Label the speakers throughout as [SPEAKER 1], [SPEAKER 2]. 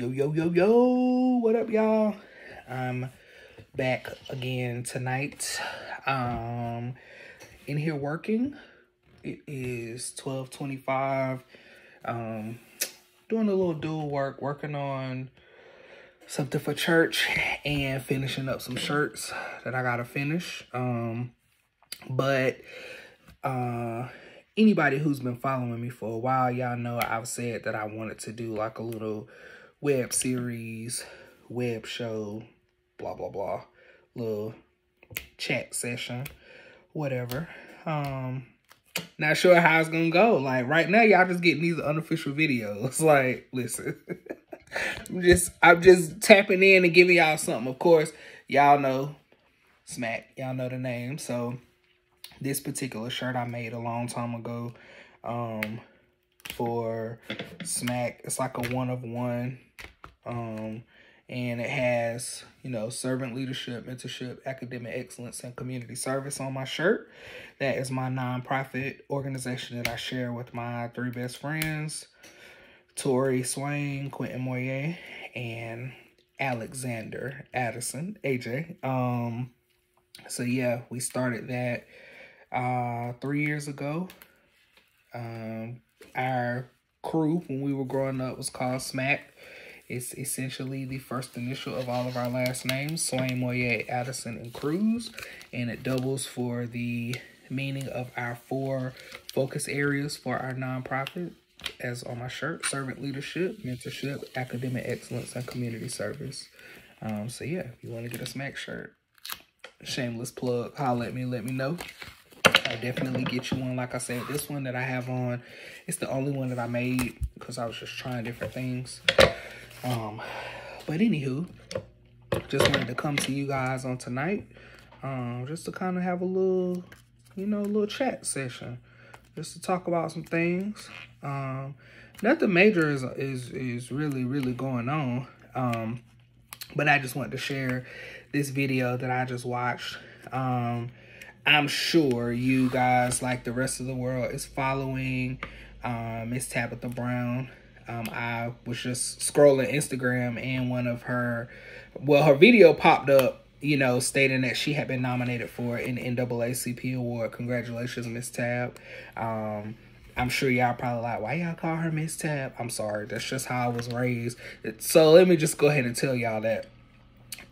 [SPEAKER 1] Yo, yo, yo, yo, what up, y'all? I'm back again tonight. Um, in here working. It is 1225. Um, doing a little dual work, working on something for church and finishing up some shirts that I gotta finish. Um, but uh anybody who's been following me for a while, y'all know I've said that I wanted to do like a little web series, web show, blah, blah, blah, little chat session, whatever. Um, not sure how it's gonna go. Like right now, y'all just getting these unofficial videos. Like, listen, I'm just I'm just tapping in and giving y'all something. Of course, y'all know Smack. Y'all know the name. So this particular shirt I made a long time ago. Um, for Smack. It's like a one of one. Um, and it has, you know, servant leadership, mentorship, academic excellence, and community service on my shirt. That is my nonprofit organization that I share with my three best friends, Tori Swain, Quentin Moyer, and Alexander Addison, AJ. Um, so yeah, we started that uh three years ago. Um, our crew when we were growing up was called Smack. It's essentially the first initial of all of our last names, Swain, Moyer, Addison, and Cruz. And it doubles for the meaning of our four focus areas for our nonprofit as on my shirt, servant leadership, mentorship, academic excellence, and community service. Um, so yeah, if you want to get a smack shirt, shameless plug, holler at me, let me know. I definitely get you one. Like I said, this one that I have on, it's the only one that I made because I was just trying different things. Um, but anywho, just wanted to come to you guys on tonight, um, just to kind of have a little, you know, a little chat session, just to talk about some things. Um, nothing major is is is really really going on. Um, but I just wanted to share this video that I just watched. Um, I'm sure you guys, like the rest of the world, is following uh, Miss Tabitha Brown. Um, I was just scrolling Instagram and one of her, well, her video popped up, you know, stating that she had been nominated for an NAACP award. Congratulations, Miss Tab. Um, I'm sure y'all probably like, why y'all call her Miss Tab? I'm sorry, that's just how I was raised. So let me just go ahead and tell y'all that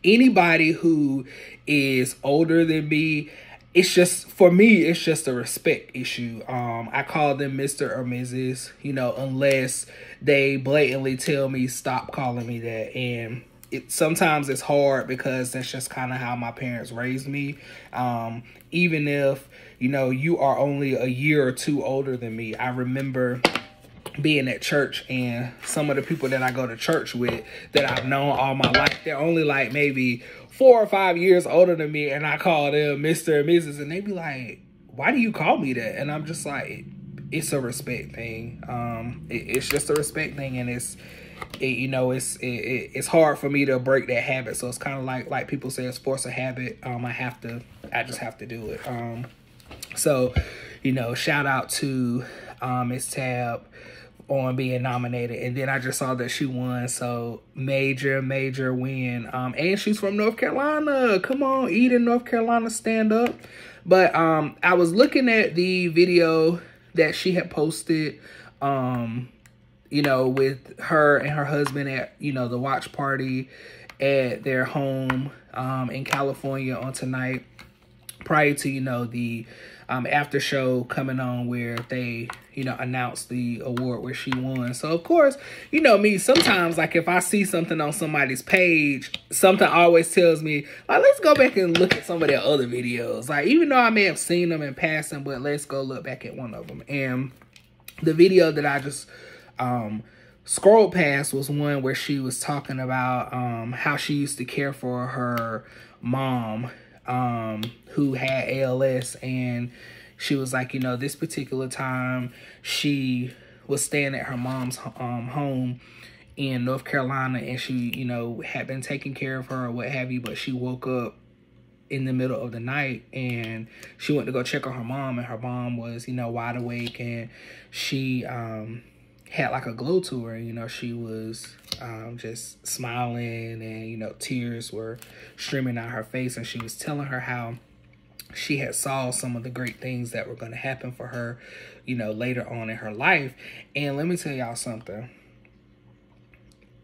[SPEAKER 1] anybody who is older than me it's just for me it's just a respect issue. Um i call them mr or mrs you know unless they blatantly tell me stop calling me that. And it sometimes it's hard because that's just kind of how my parents raised me. Um even if you know you are only a year or two older than me i remember being at church and some of the people that I go to church with that I've known all my life, they're only like maybe four or five years older than me, and I call them Mr. and Mrs. and they be like, "Why do you call me that?" And I'm just like, "It's a respect thing. Um, it, it's just a respect thing, and it's." It, you know, it's it, it's hard for me to break that habit. So it's kind of like like people say, it's force a habit. Um, I have to, I just have to do it. Um, so, you know, shout out to um, Miss Tab on being nominated and then I just saw that she won so major major win. Um and she's from North Carolina. Come on Eden North Carolina stand up. But um I was looking at the video that she had posted um you know with her and her husband at you know the watch party at their home um in California on tonight prior to you know the um, after show coming on where they, you know, announced the award where she won. So of course, you know me, sometimes like if I see something on somebody's page, something always tells me, like, let's go back and look at some of their other videos. Like even though I may have seen them in passing, but let's go look back at one of them. And the video that I just um scrolled past was one where she was talking about um how she used to care for her mom um, who had ALS and she was like, you know, this particular time she was staying at her mom's um, home in North Carolina and she, you know, had been taking care of her or what have you, but she woke up in the middle of the night and she went to go check on her mom and her mom was, you know, wide awake and she um had like a glow to her. You know, she was um, just smiling and, you know, tears were streaming down her face. And she was telling her how she had saw some of the great things that were going to happen for her, you know, later on in her life. And let me tell y'all something.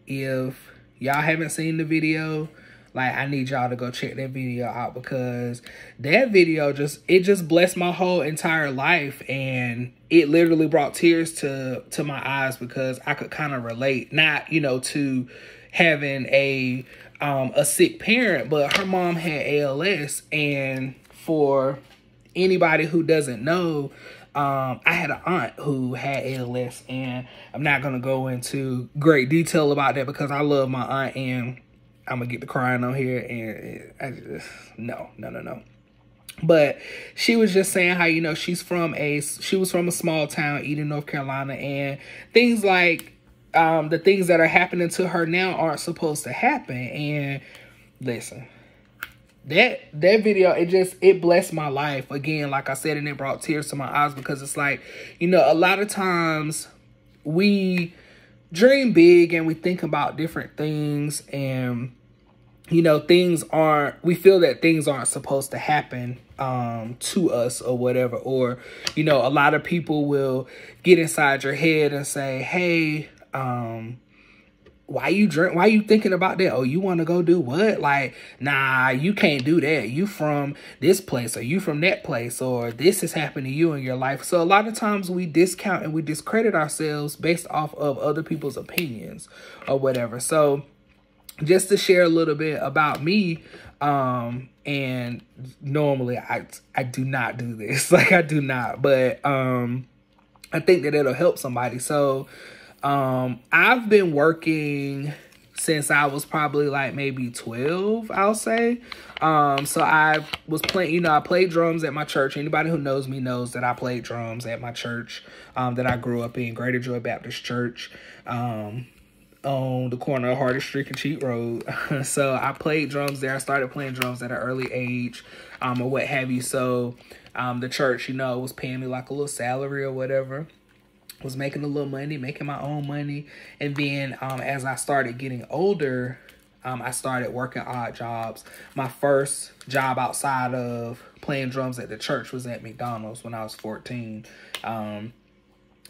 [SPEAKER 1] If y'all haven't seen the video, like I need y'all to go check that video out because that video just it just blessed my whole entire life. And it literally brought tears to to my eyes because I could kind of relate. Not you know to having a um a sick parent but her mom had ALS and for anybody who doesn't know um, I had an aunt who had ALS, and I'm not gonna go into great detail about that because I love my aunt, and I'm gonna get the crying on here, and I just no, no, no, no. But she was just saying how you know she's from a she was from a small town, Eden, North Carolina, and things like um, the things that are happening to her now aren't supposed to happen. And listen, that that video it just it blessed my life again like i said and it brought tears to my eyes because it's like you know a lot of times we dream big and we think about different things and you know things aren't we feel that things aren't supposed to happen um to us or whatever. Or you know a lot of people will get inside your head and say hey um why you drink why you thinking about that? Oh you want to go do what? Like nah you can't do that. You from this place or you from that place or this has happened to you in your life. So a lot of times we discount and we discredit ourselves based off of other people's opinions or whatever. So just to share a little bit about me um and normally i i do not do this. Like i do not but um i think that it'll help somebody. So um, I've been working since I was probably like maybe 12, I'll say. Um, so I was playing, you know, I played drums at my church. Anybody who knows me knows that I played drums at my church um, that I grew up in, Greater Joy Baptist Church, um, on the corner of Hardy Street and Cheat Road. so I played drums there. I started playing drums at an early age, um, or what have you. So um, the church, you know, was paying me like a little salary or whatever was making a little money, making my own money. And then um, as I started getting older, um, I started working odd jobs. My first job outside of playing drums at the church was at McDonald's when I was 14. Um,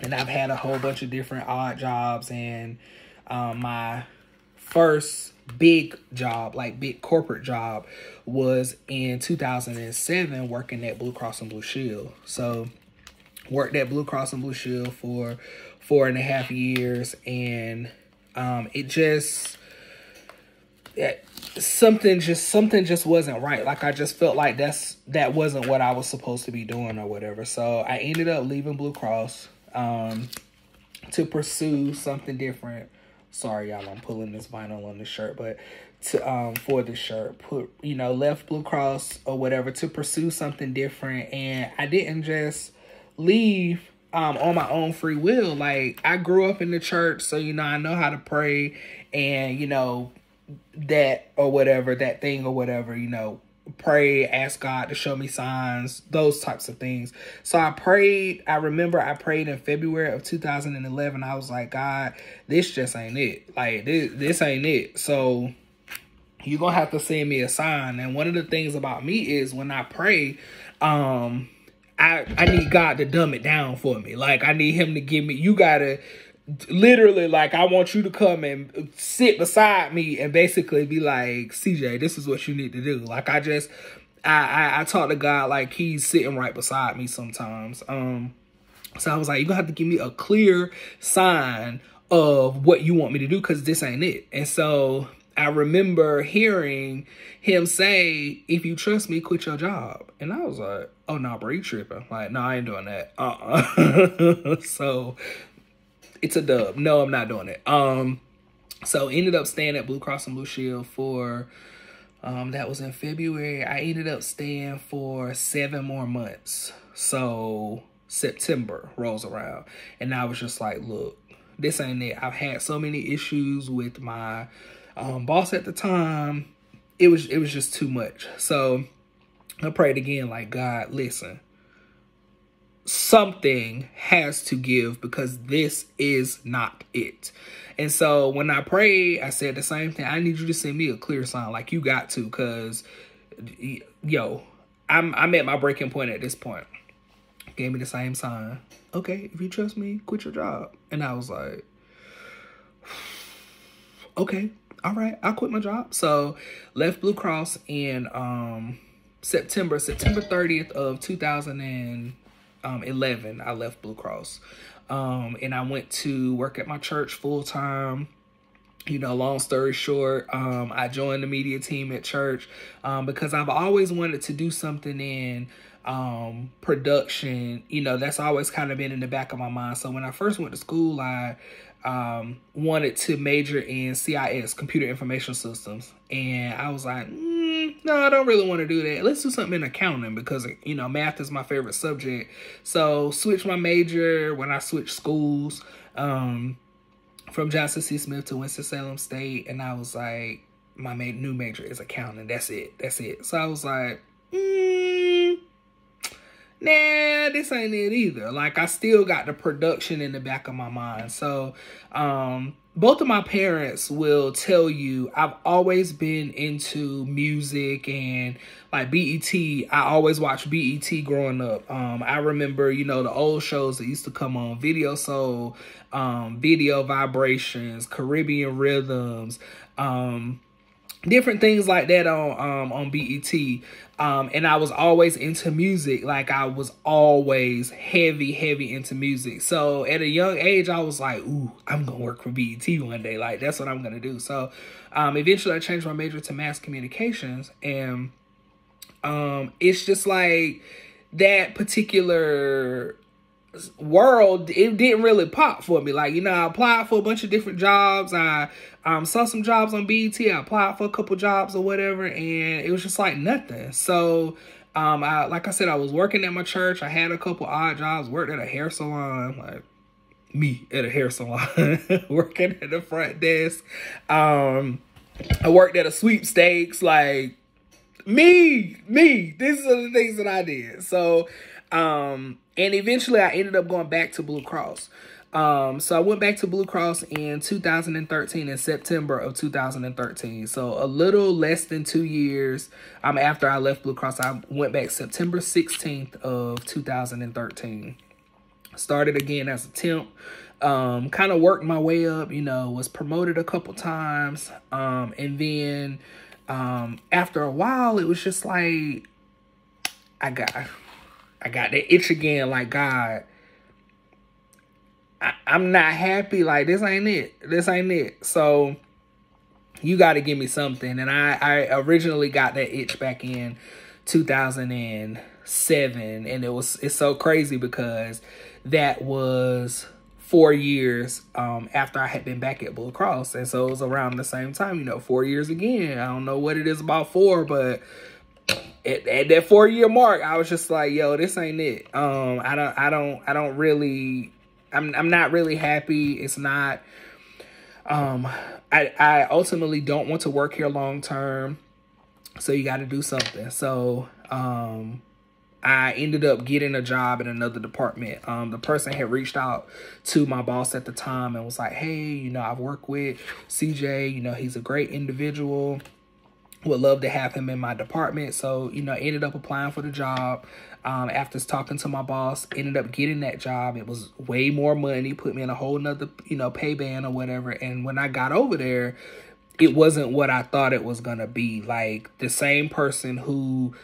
[SPEAKER 1] and I've had a whole bunch of different odd jobs. And um, my first big job, like big corporate job, was in 2007 working at Blue Cross and Blue Shield. So worked at Blue Cross and Blue Shield for four and a half years, and um, it just it, something just something just wasn't right. Like I just felt like that's that wasn't what I was supposed to be doing or whatever. So I ended up leaving Blue Cross um, to pursue something different. Sorry, y'all, I'm pulling this vinyl on the shirt, but to um for the shirt put you know left blue cross or whatever to pursue something different and i didn't just leave um, on my own free will. Like I grew up in the church, so you know I know how to pray, and you know that or whatever that thing or whatever you know pray ask god to show me signs those types of things. So i prayed i remember i prayed in february of 2011 i was like god this just ain't it. Like this, this ain't it. So you're gonna have to send me a sign. And one of the things about me is when i pray um I I need God to dumb it down for me. Like I need him to give me you gotta literally like I want you to come and sit beside me and basically be like, CJ, this is what you need to do. Like I just I I, I talk to God like he's sitting right beside me sometimes. Um so I was like, you're gonna have to give me a clear sign of what you want me to do because this ain't it. And so I remember hearing him say, if you trust me, quit your job. And I was like, oh, no, nah, bro, you tripping. Like, no, nah, I ain't doing that. Uh-uh. so it's a dub. No, I'm not doing it. Um, so ended up staying at Blue Cross and Blue Shield for, um, that was in February. I ended up staying for seven more months. So September rolls around. And I was just like, look, this ain't it. I've had so many issues with my um, boss at the time, it was it was just too much. So I prayed again, like God, listen, something has to give because this is not it. And so when I prayed, I said the same thing. I need you to send me a clear sign, like you got to, because yo, I'm I'm at my breaking point at this point. Gave me the same sign. Okay, if you trust me, quit your job. And I was like, okay, all right, I'll quit my job. So left Blue Cross in um September, September 30th of 2011. I left Blue Cross. Um, and I went to work at my church full time you know, long story short, um, I joined the media team at church um, because I've always wanted to do something in um, production. You know, that's always kind of been in the back of my mind. So when I first went to school, I um, wanted to major in CIS, Computer Information Systems. And I was like, mm, no, I don't really want to do that. Let's do something in accounting because, you know, math is my favorite subject. So switch my major when I switched schools. Um, from Johnson C. Smith to Winston-Salem State. And I was like, my ma new major is accounting. That's it. That's it. So I was like, mm, nah, this ain't it either. Like I still got the production in the back of my mind. So um both of my parents will tell you I've always been into music and like BET. I always watched BET growing up. Um, I remember, you know, the old shows that used to come on Video Soul, um, Video Vibrations, Caribbean Rhythms, um, different things like that on um, on BET. Um, and I was always into music. Like I was always heavy, heavy into music. So at a young age, I was like, ooh, I'm going to work for BET one day. Like that's what I'm going to do. So um, eventually I changed my major to mass communications. And um, it's just like that particular world it didn't really pop for me. Like you know i applied for a bunch of different jobs. I um saw some jobs on BET i applied for a couple jobs or whatever and it was just like nothing. So um i like i said i was working at my church. I had a couple odd jobs worked at a hair salon like me at a hair salon working at the front desk. Um i worked at a sweepstakes like me me these are the things that i did. So um, and eventually I ended up going back to Blue Cross. Um, so I went back to Blue Cross in 2013 in September of 2013. So a little less than two years um, after I left Blue Cross, I went back September 16th of 2013. Started again as a temp. Um, kind of worked my way up, you know, was promoted a couple times. Um, and then um, after a while, it was just like, I got I got that itch again, like God. I, I'm not happy. Like this ain't it. This ain't it. So you got to give me something. And I, I originally got that itch back in 2007, and it was it's so crazy because that was four years um, after I had been back at Blue Cross, and so it was around the same time. You know, four years again. I don't know what it is about four, but at, at that four year mark, I was just like, yo, this ain't it. Um, I don't, I don't, I don't really, I'm, I'm not really happy. It's not, um, I, I ultimately don't want to work here long term. So you got to do something. So, um, I ended up getting a job in another department. Um, the person had reached out to my boss at the time and was like, hey, you know, I've worked with CJ, you know, he's a great individual would love to have him in my department. So, you know, ended up applying for the job. Um, after talking to my boss, ended up getting that job. It was way more money, put me in a whole nother, you know, pay band or whatever. And when I got over there, it wasn't what I thought it was gonna be. Like the same person who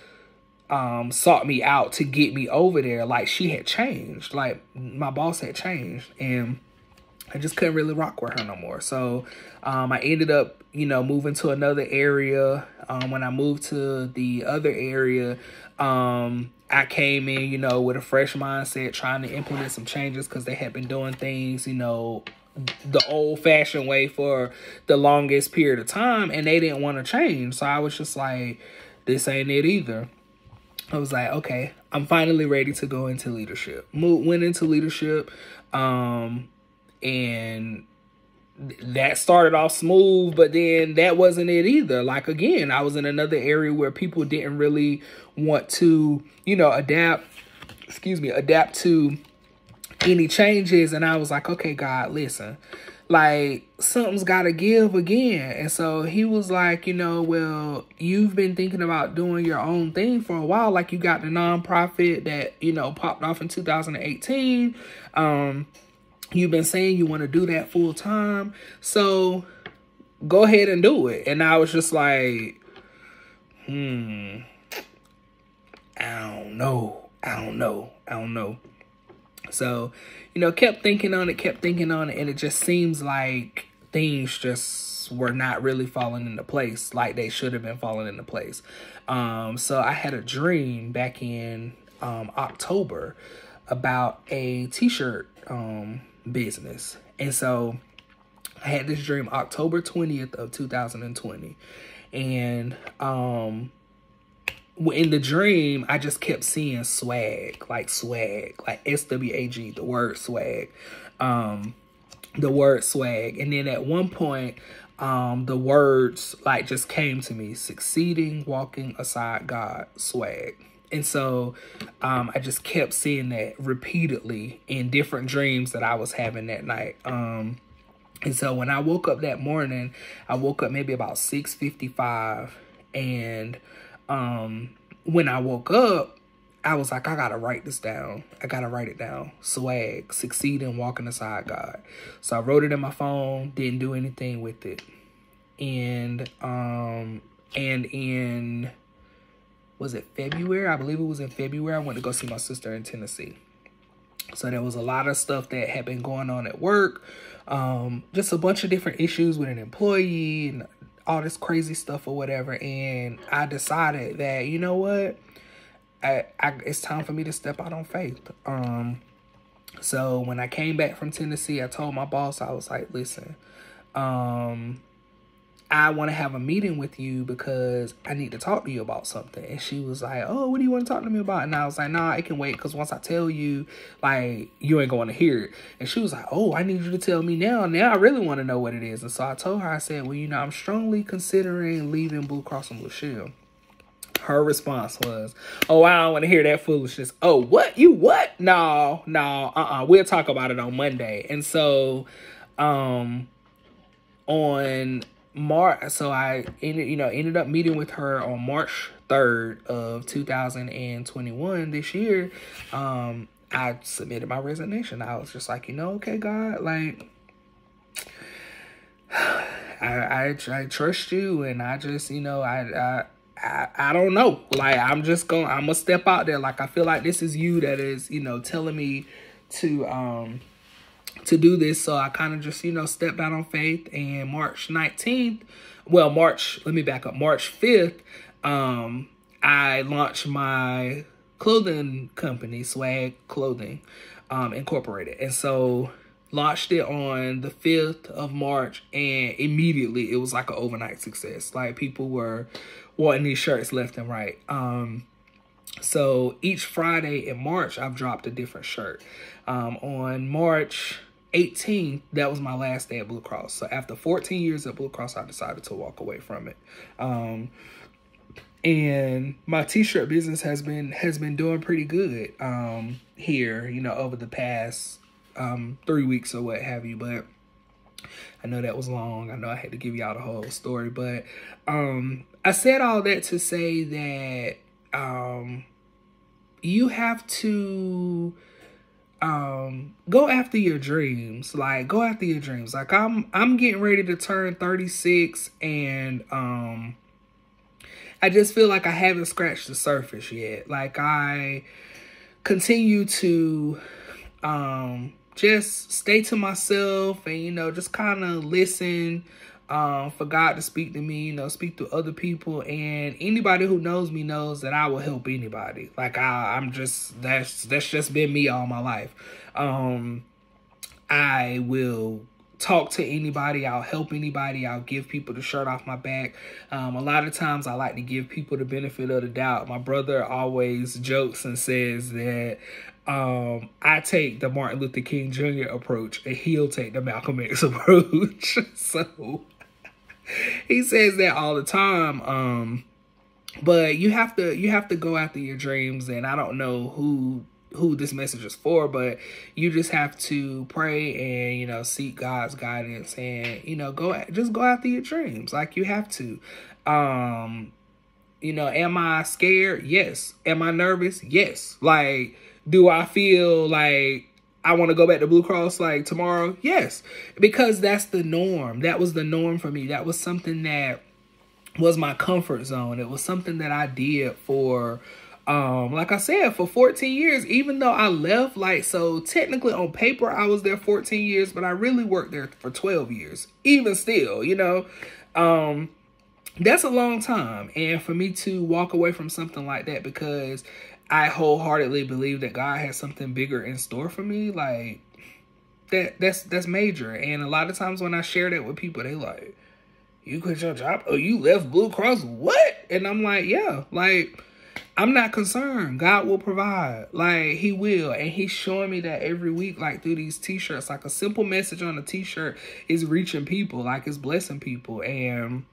[SPEAKER 1] um sought me out to get me over there, like she had changed. Like my boss had changed. And I just couldn't really rock with her no more. So um, I ended up, you know, moving to another area. Um, when I moved to the other area, um, I came in, you know, with a fresh mindset, trying to implement some changes because they had been doing things, you know, the old fashioned way for the longest period of time and they didn't want to change. So I was just like, this ain't it either. I was like, okay, I'm finally ready to go into leadership. Moved, went into leadership. Um, and that started off smooth, but then that wasn't it either. Like again, I was in another area where people didn't really want to, you know, adapt excuse me, adapt to any changes. And I was like, okay, God, listen, like something's got to give again. And so he was like, you know, well, you've been thinking about doing your own thing for a while. Like you got the nonprofit that, you know, popped off in 2018. Um, you've been saying you want to do that full time. So go ahead and do it. And I was just like, hmm, I don't know. I don't know. I don't know. So, you know, kept thinking on it, kept thinking on it, and it just seems like things just were not really falling into place like they should have been falling into place. Um, so I had a dream back in um, October about a t-shirt um, business. And so I had this dream October 20th of 2020. And um in the dream, I just kept seeing swag, like swag, like S W A G, the word swag, um, the word swag, and then at one point, um, the words like just came to me: succeeding, walking aside God, swag. And so um, I just kept seeing that repeatedly in different dreams that I was having that night. Um, and so when I woke up that morning, I woke up maybe about 6.55 and um, when I woke up, I was like, I gotta write this down. I gotta write it down. Swag, succeed in walking aside God. So I wrote it in my phone, didn't do anything with it. And um and in was it February? I believe it was in February. I went to go see my sister in Tennessee. So there was a lot of stuff that had been going on at work. Um, just a bunch of different issues with an employee and all this crazy stuff or whatever. And I decided that, you know what? I, I it's time for me to step out on faith. Um, so when I came back from Tennessee, I told my boss, I was like, listen, um, I want to have a meeting with you because I need to talk to you about something. And she was like, Oh, what do you want to talk to me about? And I was like, Nah, it can wait because once I tell you, like, you ain't going to hear it. And she was like, Oh, I need you to tell me now. Now I really want to know what it is. And so I told her, I said, Well, you know, I'm strongly considering leaving Blue Cross and Blue Shield. Her response was, Oh, I don't want to hear that foolishness. Oh, what? You what? No, no, uh uh. We'll talk about it on Monday. And so, um, on March, so I ended, you know, ended up meeting with her on March 3rd of 2021 this year. Um, I submitted my resignation. I was just like, you know, okay, God, like, I, I, I trust you, and I just, you know, I, I, I, I don't know. Like, I'm just going, to I'm gonna step out there. Like, I feel like this is you that is, you know, telling me to, um, to do this. So I kind of just, you know, stepped out on faith. And March 19th, well, March, let me back up, March 5th, um, I launched my clothing company, Swag Clothing um, Incorporated. And so launched it on the 5th of March and immediately it was like an overnight success. Like people were wanting these shirts left and right. Um, so each Friday in March, I've dropped a different shirt. Um, on March 18, that was my last day at Blue Cross. So after 14 years at Blue Cross, I decided to walk away from it. Um, and my t-shirt business has been has been doing pretty good um, here, you know, over the past um, three weeks or what have you. But I know that was long. I know I had to give y'all the whole story, but um, I said all that to say that um, you have to um go after your dreams. Like go after your dreams. Like i'm i'm getting ready to turn 36 and um i just feel like i haven't scratched the surface yet. Like i continue to um just stay to myself and you know just kind of listen um, for God to speak to me, you know, speak to other people. And anybody who knows me knows that I will help anybody. Like I, I'm just that's that's just been me all my life. Um, I will talk to anybody. I'll help anybody. I'll give people the shirt off my back. Um, a lot of times I like to give people the benefit of the doubt. My brother always jokes and says that um, I take the Martin Luther King Jr. approach and he'll take the Malcolm X approach. so he says that all the time. Um, but you have to you have to go after your dreams, and I don't know who who this message is for, but you just have to pray and you know seek God's guidance and you know go just go after your dreams like you have to. Um, you know, am I scared? Yes. Am I nervous? Yes. Like, do I feel like I want to go back to Blue Cross like tomorrow? Yes. Because that's the norm. That was the norm for me. That was something that was my comfort zone. It was something that I did for um like I said for 14 years even though I left like so technically on paper I was there 14 years but I really worked there for 12 years even still you know um that's a long time and for me to walk away from something like that because I wholeheartedly believe that God has something bigger in store for me like that that's that's major and a lot of times when I share that with people they like you quit your job oh you left Blue Cross what and I'm like yeah like I'm not concerned. God will provide. Like he will. And he's showing me that every week, like through these t-shirts. Like a simple message on a t-shirt is reaching people, like it's blessing people. And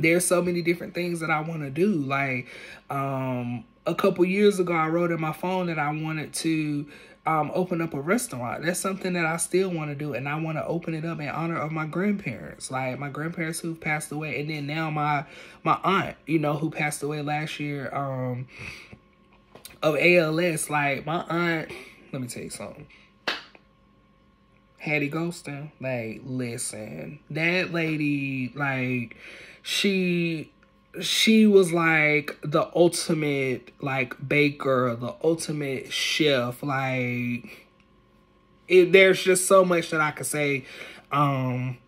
[SPEAKER 1] there's so many different things that I want to do. Like um a couple years ago I wrote in my phone that I wanted to um, open up a restaurant. That's something that I still want to do, and I want to open it up in honor of my grandparents, like my grandparents who passed away, and then now my my aunt, you know, who passed away last year um, of ALS. Like my aunt, let me tell you something. Hattie Ghostin, like, listen, that lady, like, she she was like the ultimate like baker, the ultimate chef. Like it, there's just so much that I could say um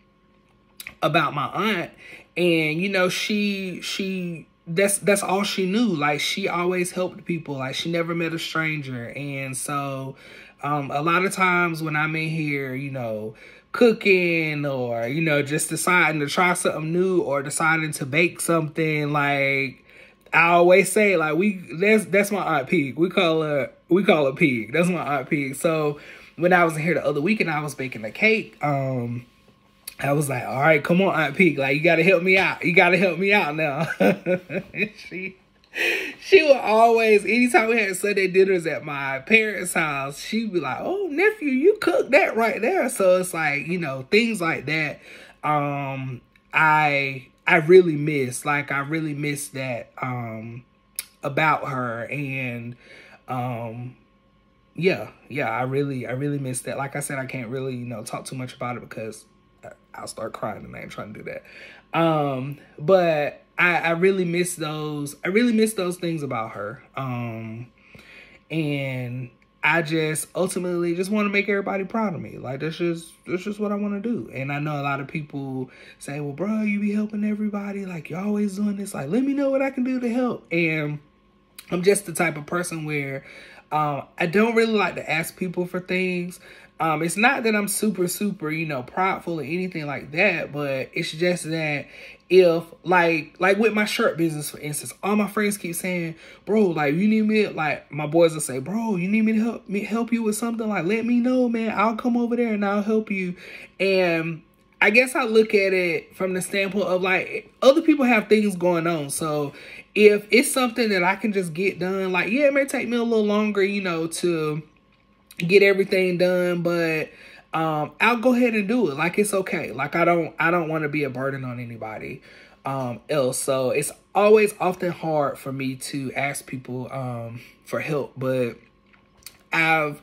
[SPEAKER 1] about my aunt. And you know she she that's that's all she knew. Like she always helped people. Like she never met a stranger. And so um a lot of times when i'm in here you know cooking or you know just deciding to try something new or deciding to bake something like I always say like we that's that's my aunt Pig. We call her we call her Pig. That's my aunt Pig. So when I was here the other week and I was baking a cake, um I was like, all right, come on, Aunt Pig. Like, you got to help me out. You got to help me out now. she she would always, anytime we had Sunday dinners at my parents' house, she'd be like, "Oh, nephew, you cooked that right there." So it's like you know things like that. Um, I I really miss, like I really miss that um about her, and um yeah, yeah, I really I really miss that. Like I said, I can't really you know talk too much about it because I'll start crying and I ain't trying to do that. Um, but I, I really miss those. I really miss those things about her. Um, and I just ultimately just want to make everybody proud of me. Like that's just that's just what I want to do. And I know a lot of people say, "Well, bro, you be helping everybody. Like you're always doing this. Like let me know what I can do to help." And I'm just the type of person where um, I don't really like to ask people for things. Um, it's not that I'm super, super, you know, prideful or anything like that, but it's just that if like like with my shirt business for instance all my friends keep saying bro like you need me like my boys will say bro you need me to help me help you with something? Like let me know man. I'll come over there and i'll help you. And i guess i look at it from the standpoint of like other people have things going on. So if it's something that i can just get done like yeah it may take me a little longer you know to get everything done but um, I'll go ahead and do it. Like it's okay. Like I don't I don't want to be a burden on anybody um else. So it's always often hard for me to ask people um for help, but I've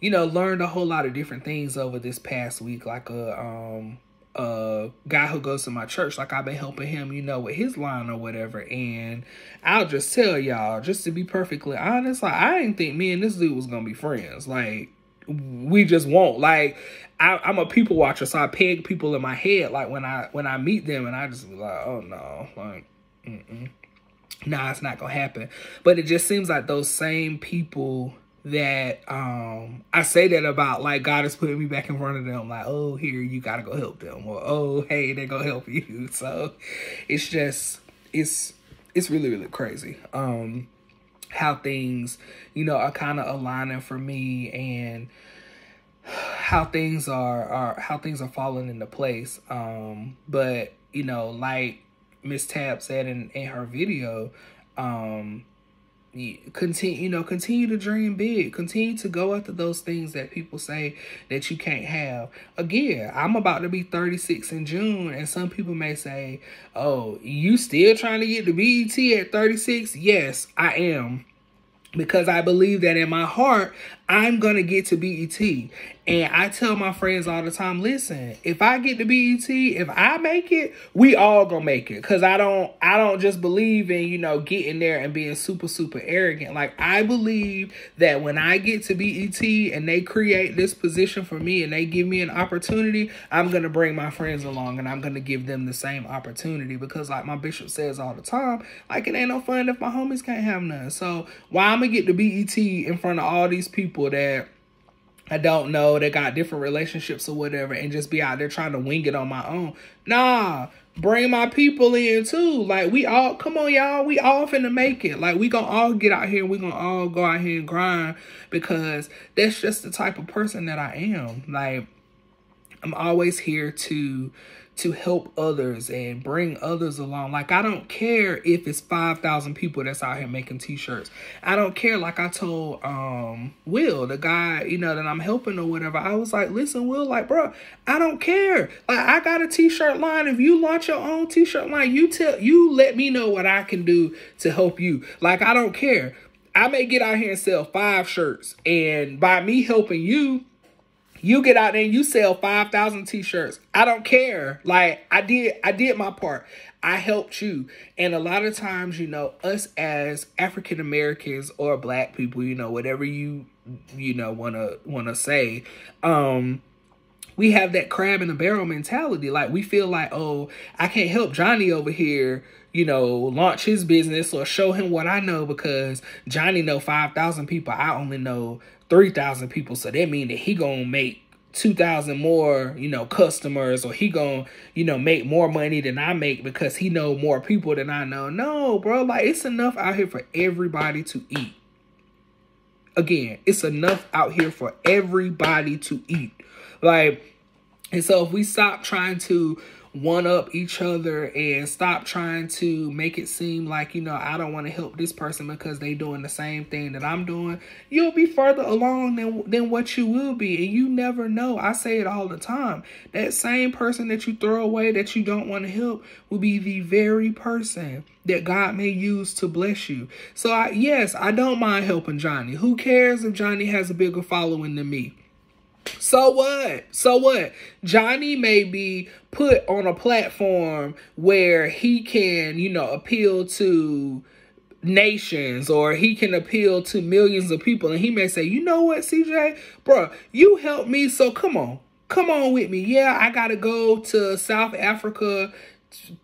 [SPEAKER 1] you know learned a whole lot of different things over this past week like a um a guy who goes to my church like I've been helping him you know with his line or whatever and I'll just tell y'all just to be perfectly honest like I didn't think me and this dude was gonna be friends like we just won't. Like I, am a people watcher, so I peg people in my head. Like when I when I meet them, and I just be like, oh no, like, mm-mm. nah, it's not gonna happen. But it just seems like those same people that um I say that about like God is putting me back in front of them like oh here you gotta go help them or oh hey they're gonna help you so it's just it's it's really really crazy um how things, you know, are kind of aligning for me and how things are, are how things are falling into place. Um, but you know, like Miss Tab said in, in her video, um, continue you know continue to dream big. Continue to go after those things that people say that you can't have. Again i'm about to be 36 in june and some people may say oh you still trying to get the BET at 36 yes i am. Because I believe that in my heart, I'm going to get to BET. And I tell my friends all the time, listen, if I get to BET, if I make it, we all going to make it cuz I don't I don't just believe in, you know, getting there and being super super arrogant. Like I believe that when I get to BET and they create this position for me and they give me an opportunity, I'm going to bring my friends along and I'm going to give them the same opportunity because like my bishop says all the time, like it ain't no fun if my homies can't have none. So, why I'm going to get to BET in front of all these people people that I don't know that got different relationships or whatever and just be out there trying to wing it on my own. Nah, bring my people in too. Like we all come on y'all, we all finna make it. Like we gonna all get out here and we gonna all go out here and grind because that's just the type of person that I am. Like I'm always here to to help others and bring others along. Like, I don't care if it's 5,000 people that's out here making t-shirts. I don't care. Like I told um Will, the guy, you know, that I'm helping or whatever. I was like, listen, Will, like, bro, I don't care. Like, I got a t-shirt line. If you launch your own t-shirt line, you tell, you let me know what I can do to help you. Like, I don't care. I may get out here and sell five shirts. And by me helping you, you get out there and you sell 5,000 t-shirts. I don't care. Like I did I did my part. I helped you. And a lot of times, you know, us as African Americans or black people, you know, whatever you you know want to want to say, um we have that crab in the barrel mentality. Like we feel like, "Oh, I can't help Johnny over here." you know, launch his business or show him what I know because Johnny know 5,000 people. I only know 3,000 people. So that mean that he going to make 2,000 more, you know, customers or he going to, you know, make more money than I make because he know more people than I know. No, bro, like it's enough out here for everybody to eat. Again, it's enough out here for everybody to eat. Like, and so if we stop trying to one up each other and stop trying to make it seem like, you know, I don't want to help this person because they doing the same thing that I'm doing, you'll be further along than, than what you will be. And you never know. I say it all the time. That same person that you throw away that you don't want to help will be the very person that God may use to bless you. So I, yes, I don't mind helping Johnny. Who cares if Johnny has a bigger following than me? So what? So what? Johnny may be put on a platform where he can, you know, appeal to nations or he can appeal to millions of people and he may say, "You know what, CJ? Bro, you helped me, so come on. Come on with me. Yeah, I got to go to South Africa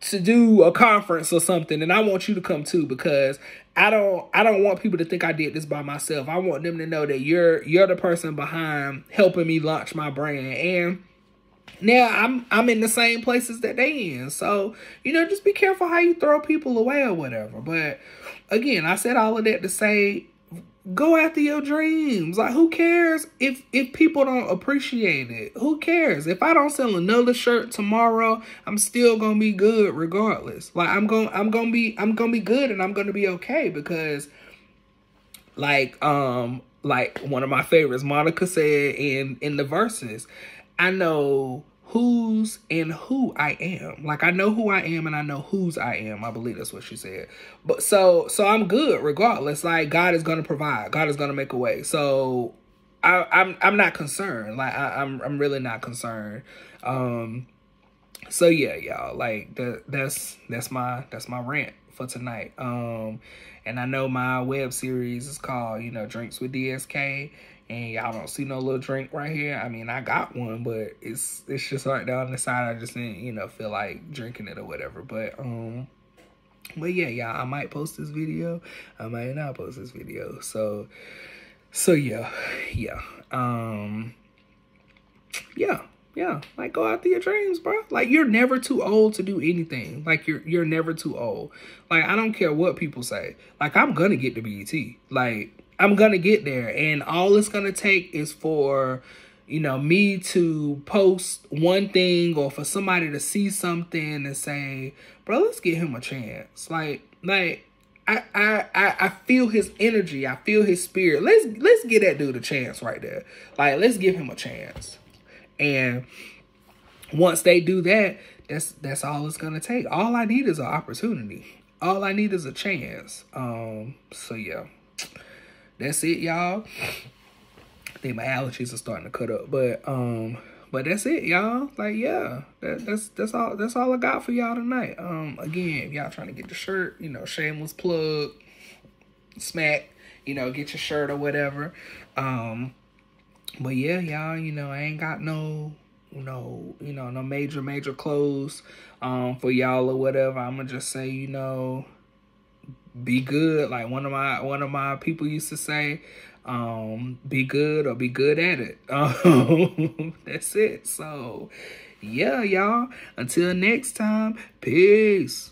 [SPEAKER 1] to do a conference or something and I want you to come too because I don't I don't want people to think I did this by myself. I want them to know that you're you're the person behind helping me launch my brand and now I'm I'm in the same places that they in. So, you know, just be careful how you throw people away or whatever. But again, I said all of that to say go after your dreams. Like who cares if if people don't appreciate it? Who cares? If I don't sell another shirt tomorrow, I'm still going to be good regardless. Like I'm gonna I'm going to be I'm going to be good and I'm going to be okay because like um like one of my favorites Monica said in in the Verzuz, I know whose and who I am. Like I know who I am and I know whose I am. I believe that's what she said. But so so I'm good regardless. Like God is gonna provide. God is gonna make a way. So I, I'm I'm not concerned. Like I, I'm I'm really not concerned. Um so yeah, y'all, like that that's that's my that's my rant for tonight. Um and I know my web series is called, you know, Drinks with DSK and y'all don't see no little drink right here. I mean, I got one, but it's it's just right down the side. I just didn't, you know, feel like drinking it or whatever. But um, but yeah, y'all, I might post this video. I might not post this video. So, so yeah, yeah, um, yeah. Yeah, like go after your dreams, bro. Like you're never too old to do anything. Like you're you're never too old. Like I don't care what people say. Like I'm gonna get to BET. Like I'm gonna get there, and all it's gonna take is for you know me to post one thing or for somebody to see something and say, "Bro, let's give him a chance." Like, like I, I I feel his energy. I feel his spirit. Let's let's give that dude a chance right there. Like let's give him a chance. And once they do that, that's that's all it's gonna take. All I need is an opportunity. All I need is a chance. Um. So yeah, that's it, y'all. I think my allergies are starting to cut up, but um. But that's it, y'all. Like, yeah, that, that's that's all that's all I got for y'all tonight. Um, again, y'all trying to get the shirt, you know, shameless plug, smack, you know, get your shirt or whatever. Um, but yeah, y'all, you know, I ain't got no, no, you know, no major major clothes, um, for y'all or whatever. I'm gonna just say, you know, be good. Like one of my one of my people used to say, um, be good or be good at it. Um, that's it. So, yeah, y'all. Until next time, peace.